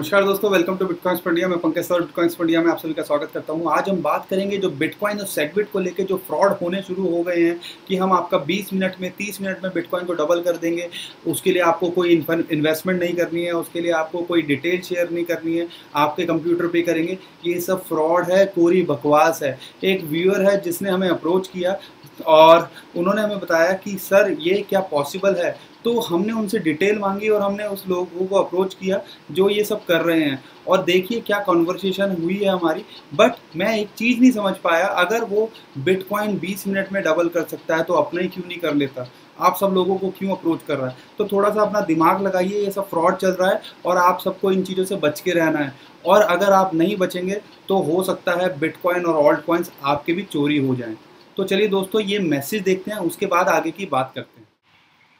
नमस्कार दोस्तों welcome to bitcoins India मैं पंकज सर बिटकॉइंस इंडिया में आप सभी का स्वागत करता हूँ। आज हम बात करेंगे जो बिटकॉइन और सेगबिट को लेके जो फ्रॉड होने शुरू हो गए हैं, कि हम आपका 20 मिनट में 30 मिनट में बिटकॉइन को डबल कर देंगे। उसके लिए आपको कोई इन्वेस्टमेंट नहीं करनी है, उसके लिए आपको कोई डिटेल शेयर नहीं करनी है। आपके कंप्यूटर पे करेंगे। ये सब फ्रॉड है, कोरी बकवास है। एक व्यूअर है जिसने हमें अप्रोच किया और उन्होंने हमें बताया कि, सर, ये क्या पॉसिबल है? तो हमने उनसे डिटेल मांगी और हमने उस लोगों को अप्रोच किया जो ये सब कर रहे हैं। और देखिए क्या कॉन्वर्सेशन हुई है हमारी। बट मैं एक चीज़ नहीं समझ पाया, अगर वो बिटकॉइन 20 मिनट में डबल कर सकता है तो अपना ही क्यों नहीं कर लेता? आप सब लोगों को क्यों अप्रोच कर रहा है? तो थोड़ा सा अपना दिमाग लगाइए, ये सब फ्रॉड चल रहा है और आप सबको इन चीज़ों से बच के रहना है। और अगर आप नहीं बचेंगे तो हो सकता है बिटकॉइन और ऑल्ट कॉइन्स आपके भी चोरी हो जाएँ। तो चलिए दोस्तों, ये मैसेज देखते हैं, उसके बाद आगे की बात करते हैं।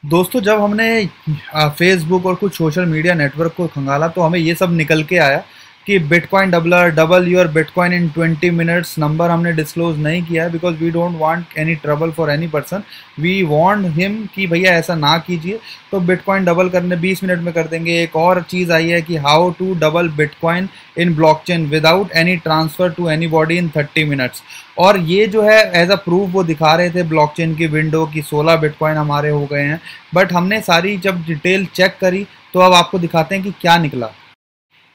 दोस्तों, जब हमने फेसबुक और कुछ सोशल मीडिया नेटवर्क को खंगाला तो हमें ये सब निकल के आया कि bitcoin doubler double your bitcoin in 20 minutes number हमने डिस्क्लोज नहीं किया है because we don't want any trouble for any person we want him कि भैया ऐसा ना कीजिए। तो बिटकॉइन डबल करने 20 मिनट में कर देंगे। एक और चीज़ आई है कि how to double bitcoin in blockchain without any transfer to anybody in 30 minutes और ये जो है एज अ प्रूफ वो दिखा रहे थे ब्लॉकचेन की विंडो की 16 बिटकॉइन हमारे हो गए हैं। बट हमने सारी जब डिटेल चेक करी तो अब आपको दिखाते हैं कि क्या निकला।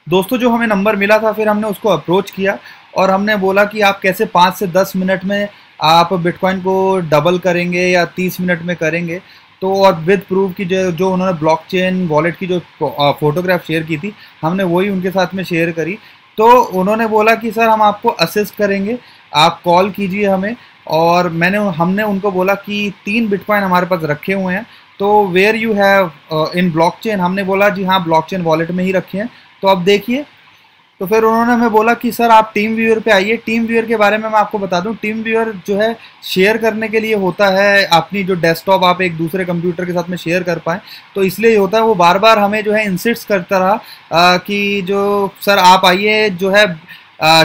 दोस्तों, जो हमें नंबर मिला था, फिर हमने उसको अप्रोच किया और हमने बोला कि आप कैसे पाँच से दस मिनट में आप बिटकॉइन को डबल करेंगे या तीस मिनट में करेंगे। तो और विद प्रूफ की जो जो उन्होंने ब्लॉकचेन वॉलेट की जो फोटोग्राफ शेयर की थी, हमने वही उनके साथ में शेयर करी। तो उन्होंने बोला कि, सर, हम आपको असिस्ट करेंगे, आप कॉल कीजिए हमें। और मैंने, हमने उनको बोला कि, तीन बिटकॉइन हमारे पास रखे हुए हैं तो where you have in blockchain हमने बोला, जी हाँ ब्लॉकचेन वॉलेट में ही रखे हैं तो अब देखिए। तो फिर उन्होंने हमें बोला कि, सर, आप टीम व्यूअर पे आइए। टीम व्यूअर के बारे में मैं आपको बता दूँ। टीम व्यूअर जो है, शेयर करने के लिए होता है अपनी जो डेस्कटॉप आप एक दूसरे कंप्यूटर के साथ में शेयर कर पाएँ। तो इसलिए होता है, वो बार बार हमें जो है इंसिस्ट करता रहा कि जो, सर, आप आइए, जो है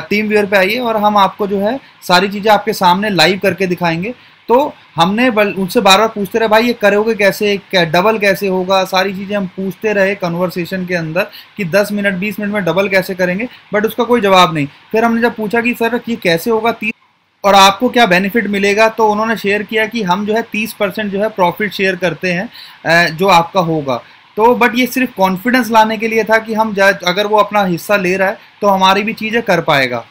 टीम व्यूअर पे आइए और हम आपको जो है सारी चीज़ें आपके सामने लाइव करके दिखाएँगे। तो हमने उनसे बार बार पूछते रहे, भाई, ये करोगे कैसे? क्या डबल कैसे होगा? सारी चीज़ें हम पूछते रहे कन्वर्सेशन के अंदर कि 10 मिनट 20 मिनट में डबल कैसे करेंगे बट उसका कोई जवाब नहीं। फिर हमने जब पूछा कि, सर, ये कैसे होगा तीस? और आपको क्या बेनिफिट मिलेगा? तो उन्होंने शेयर किया कि हम जो है तीस परसेंट जो है प्रॉफिट शेयर करते हैं जो आपका होगा। तो बट ये सिर्फ़ कॉन्फिडेंस लाने के लिए था कि हम अगर वो अपना हिस्सा ले रहा है तो हमारी भी चीज़ें कर पाएगा।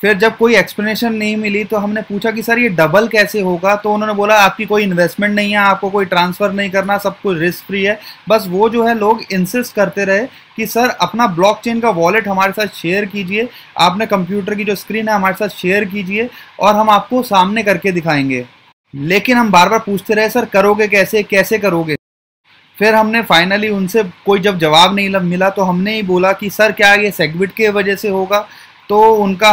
फिर जब कोई एक्सप्लेनेशन नहीं मिली तो हमने पूछा कि, सर, ये डबल कैसे होगा? तो उन्होंने बोला, आपकी कोई इन्वेस्टमेंट नहीं है, आपको कोई ट्रांसफ़र नहीं करना, सब कुछ रिस्क फ्री है। बस वो जो है, लोग इंसिस्ट करते रहे कि, सर, अपना ब्लॉकचेन का वॉलेट हमारे साथ शेयर कीजिए, आपने कंप्यूटर की जो स्क्रीन है, हमारे साथ शेयर कीजिए और हम आपको सामने करके दिखाएँगे। लेकिन हम बार बार पूछते रहे, सर, करोगे कैसे कैसे करोगे? फिर हमने फाइनली उनसे कोई जब जवाब नहीं मिला तो हमने ही बोला कि, सर, क्या ये सेगविट के वजह से होगा? तो उनका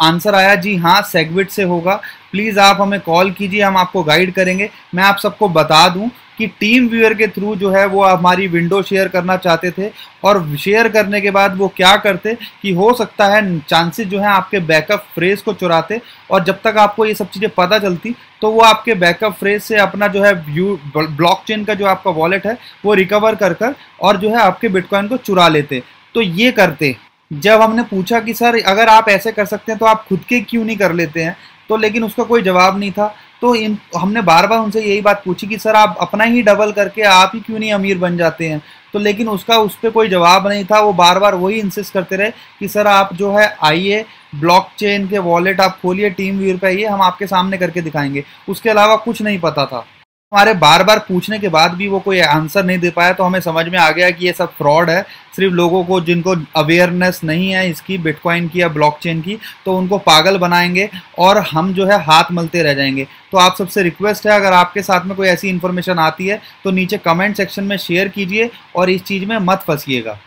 आंसर आया, जी हाँ सेगविट से होगा। प्लीज़ आप हमें कॉल कीजिए, हम आपको गाइड करेंगे। मैं आप सबको बता दूँ कि टीम व्यूअर के थ्रू जो है, वो हमारी विंडो शेयर करना चाहते थे और शेयर करने के बाद वो क्या करते कि हो सकता है चांसेस जो है आपके बैकअप फ्रेज को चुराते और जब तक आपको ये सब चीज़ें पता चलती तो वो आपके बैकअप फ्रेज से अपना जो है व्यू ब्लॉकचेन का जो आपका वॉलेट है, वो रिकवर कर कर और जो है आपके बिटकॉइन को चुरा लेते। तो ये करते। जब हमने पूछा कि, सर, अगर आप ऐसे कर सकते हैं तो आप खुद के क्यों नहीं कर लेते हैं? तो लेकिन उसका कोई जवाब नहीं था। तो इन, हमने बार बार उनसे यही बात पूछी कि, सर, आप अपना ही डबल करके आप ही क्यों नहीं अमीर बन जाते हैं? तो लेकिन उसका उस पर कोई जवाब नहीं था। वो बार बार वही इंसिस्ट करते रहे कि, सर, आप जो है, आइए ब्लॉकचेन के वॉलेट आप खोलिए टीम व्यूर पे आइए, हम आपके सामने करके दिखाएँगे। उसके अलावा कुछ नहीं पता था। हमारे बार बार पूछने के बाद भी वो कोई आंसर नहीं दे पाया तो हमें समझ में आ गया कि ये सब फ्रॉड है। सिर्फ़ लोगों को जिनको अवेयरनेस नहीं है इसकी बिटकॉइन की या ब्लॉकचेन की तो उनको पागल बनाएँगे और हम जो है हाथ मलते रह जाएँगे। तो आप सबसे रिक्वेस्ट है, अगर आपके साथ में कोई ऐसी इन्फॉर्मेशन आती है तो नीचे कमेंट सेक्शन में शेयर कीजिए और इस चीज़ में मत फंसीएगा।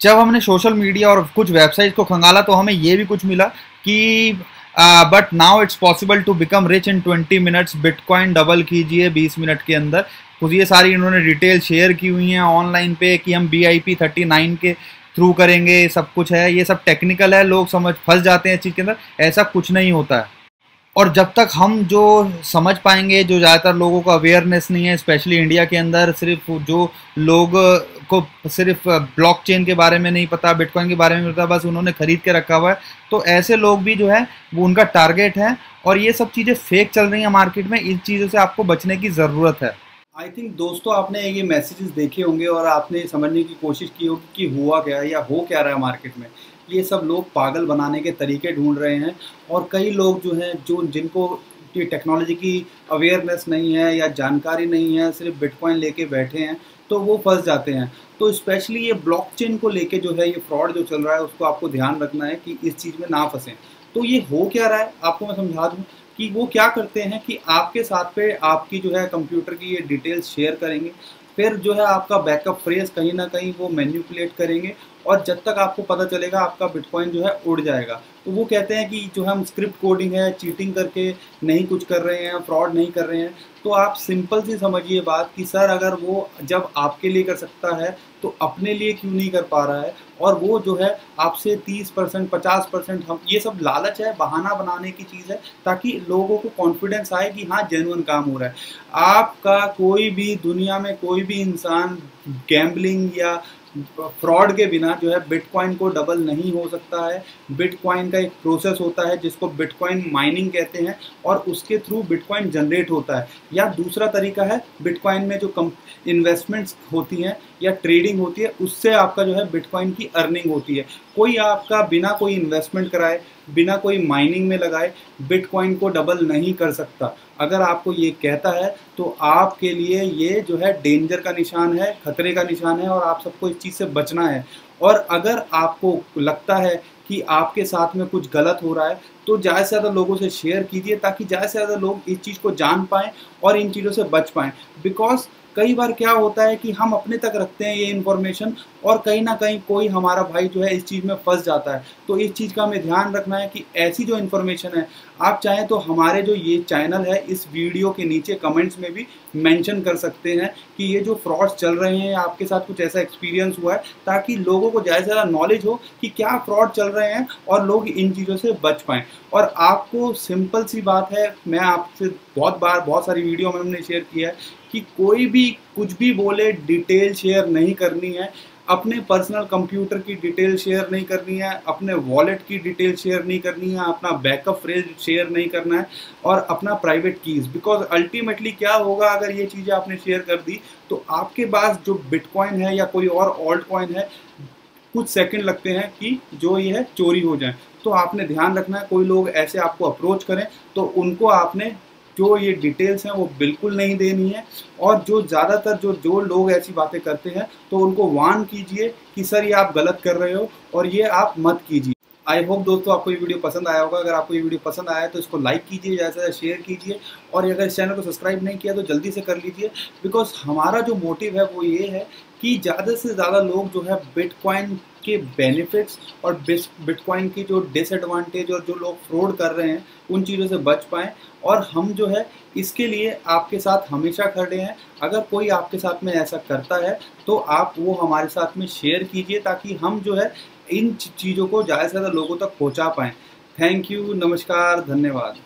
जब हमने सोशल मीडिया और कुछ वेबसाइट को खंगाला तो हमें ये भी कुछ मिला कि but now it's possible to become rich in twenty minutes bitcoin double कीजिए बीस मिनट के अंदर। कुछ ये सारी इन्होंने डिटेल शेयर की हुई हैं ऑनलाइन पे कि हम B I P thirty nine के थ्रू करेंगे, सब कुछ है। ये सब टेक्निकल है, लोग समझ, फंस जाते हैं इस चीज़ के अंदर। ऐसा कुछ नहीं होता है। और जब तक हम जो समझ पाएँगे, जो ज़्यादातर लोगों को अवेयरनेस नहीं है स्पेशली इंडिया के अंदर, सिर्फ़ जो लोग को सिर्फ़ ब्लॉकचेन के बारे में नहीं पता बिटकॉइन के बारे में पता, बस उन्होंने खरीद के रखा हुआ है। तो ऐसे लोग भी जो है, वो उनका टारगेट है और ये सब चीज़ें फेक चल रही हैं मार्केट में। इन चीज़ों से आपको बचने की ज़रूरत है। आई थिंक दोस्तों, आपने ये मैसेजेस देखे होंगे और आपने समझने की कोशिश की होगी कि हुआ क्या या हो क्या रहा है मार्केट में। ये सब लोग पागल बनाने के तरीके ढूंढ रहे हैं और कई लोग जो हैं, जो जिनको टेक्नोलॉजी की अवेयरनेस नहीं है या जानकारी नहीं है, सिर्फ़ बिटकॉइन लेके बैठे हैं तो वो फंस जाते हैं। तो स्पेशली ये ब्लॉकचेन को लेके जो है, ये फ्रॉड जो चल रहा है, उसको आपको ध्यान रखना है कि इस चीज़ में ना फंसें। तो ये हो क्या रहा है? आपको मैं समझा दूँ कि वो क्या करते हैं कि आपके साथ पे आपकी जो है कंप्यूटर की ये डिटेल्स शेयर करेंगे, फिर जो है आपका बैकअप फ्रेज कहीं ना कहीं वो मैन्यूपुलेट करेंगे और जब तक आपको पता चलेगा, आपका बिटकॉइन जो है उड़ जाएगा। तो वो कहते हैं कि जो हम स्क्रिप्ट कोडिंग है चीटिंग करके नहीं कुछ कर रहे हैं फ्रॉड नहीं कर रहे हैं तो आप सिंपल सी समझिए बात कि सर अगर वो जब आपके लिए कर सकता है तो अपने लिए क्यों नहीं कर पा रहा है? और वो जो है, आपसे 30 परसेंट, पचास परसेंट हम, ये सब लालच है, बहाना बनाने की चीज़ है, ताकि लोगों को कॉन्फिडेंस आए कि हाँ जेनुअन काम हो रहा है। आपका कोई भी दुनिया में कोई भी इंसान गैम्बलिंग या फ्रॉड के बिना जो है बिटकॉइन को डबल नहीं हो सकता है। बिटकॉइन का एक प्रोसेस होता है जिसको बिटकॉइन माइनिंग कहते हैं और उसके थ्रू बिटकॉइन जनरेट होता है। या दूसरा तरीका है, बिटकॉइन में जो कम इन्वेस्टमेंट्स होती हैं या ट्रेडिंग होती है, उससे आपका जो है बिटकॉइन की अर्निंग होती है। कोई आपका बिना कोई इन्वेस्टमेंट कराए, बिना कोई माइनिंग में लगाए, बिटकॉइन को डबल नहीं कर सकता। अगर आपको ये कहता है तो आपके लिए ये जो है डेंजर का निशान है, खतरे का निशान है, और आप सबको इस चीज़ से बचना है। और अगर आपको लगता है कि आपके साथ में कुछ गलत हो रहा है तो ज़्यादा से ज़्यादा लोगों से शेयर कीजिए, ताकि ज़्यादा से ज़्यादा लोग इस चीज़ को जान पाएँ और इन चीज़ों से बच पाएँ। बिकॉज़ कई बार क्या होता है कि हम अपने तक रखते हैं ये इन्फॉर्मेशन और कहीं ना कहीं कोई हमारा भाई जो है इस चीज़ में फंस जाता है। तो इस चीज़ का हमें ध्यान रखना है कि ऐसी जो इन्फॉर्मेशन है, आप चाहें तो हमारे जो ये चैनल है, इस वीडियो के नीचे कमेंट्स में भी मेंशन कर सकते हैं कि ये जो फ्रॉड्स चल रहे हैं, आपके साथ कुछ ऐसा एक्सपीरियंस हुआ है, ताकि लोगों को ज़्यादा से ज़्यादा नॉलेज हो कि क्या फ्रॉड चल रहे हैं और लोग इन चीज़ों से बच पाएँ। और आपको सिंपल सी बात है, मैं आपसे बहुत बार, बहुत सारी वीडियो में हमने शेयर किया है कि कोई भी, कुछ भी बोले, डिटेल शेयर नहीं करनी है। अपने पर्सनल कंप्यूटर की डिटेल शेयर नहीं करनी है, अपने वॉलेट की डिटेल शेयर नहीं करनी है, अपना बैकअप फ्रेज शेयर नहीं करना है और अपना प्राइवेट कीज़। बिकॉज़ अल्टीमेटली क्या होगा अगर ये चीज़ें आपने शेयर कर दी तो आपके पास जो बिटकॉइन है या कोई और ऑल्ट कॉइन है, कुछ सेकंड लगते हैं कि जो ये है चोरी हो जाए। तो आपने ध्यान रखना है, कोई लोग ऐसे आपको अप्रोच करें तो उनको आपने जो ये डिटेल्स हैं, वो बिल्कुल नहीं देनी है। और जो ज़्यादातर जो जो लोग ऐसी बातें करते हैं तो उनको वार्न कीजिए कि सर ये आप गलत कर रहे हो और ये आप मत कीजिए। आई होप दोस्तों आपको ये वीडियो पसंद आया होगा। अगर आपको ये वीडियो पसंद आया तो इसको लाइक कीजिए, ज़्यादा से ज़्यादा शेयर कीजिए। और अगर इस चैनल को सब्सक्राइब नहीं किया तो जल्दी से कर लीजिए। बिकॉज़ हमारा जो मोटिव है, वो ये है कि ज़्यादा से ज़्यादा लोग जो है बिटकॉइन के बेनिफिट्स और बिटकॉइन की जो डिसएडवांटेज और जो लोग फ्रॉड कर रहे हैं, उन चीज़ों से बच पाएँ। और हम जो है, इसके लिए आपके साथ हमेशा खड़े हैं। अगर कोई आपके साथ में ऐसा करता है तो आप वो हमारे साथ में शेयर कीजिए ताकि हम जो है, इन चीज़ों को ज़्यादा से ज़्यादा लोगों तक पहुँचा पाएँ। थैंक यू नमस्कार, धन्यवाद।